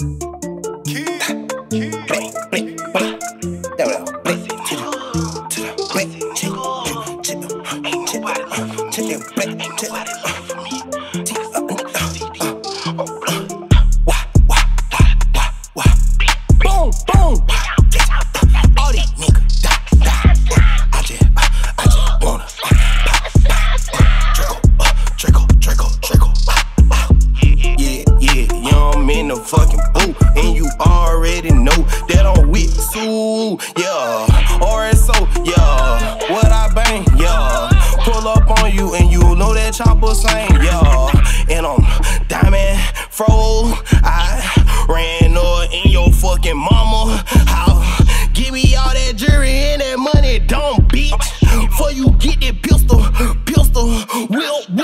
you fucking boo. And you already know that I'm with Sue, yeah. RSO, yeah. What I bang, yeah. Pull up on you and you know that chopper sing, yeah. And I'm diamond fro. I ran up in your fucking mama house. Give me all that jewelry and that money, don't bitch. For you get that pistol, pistol, will, will,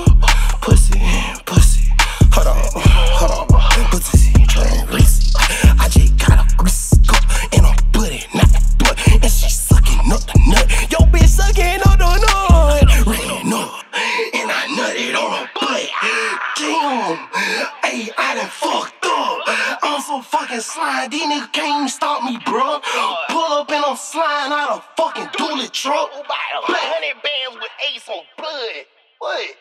Damn. Hey, I done fucked up. I'm so fucking slime. These niggas can't even stop me, bro. Pull up and I'm sliding out a fucking dually truck. About a hundred bands with ace on blood. What?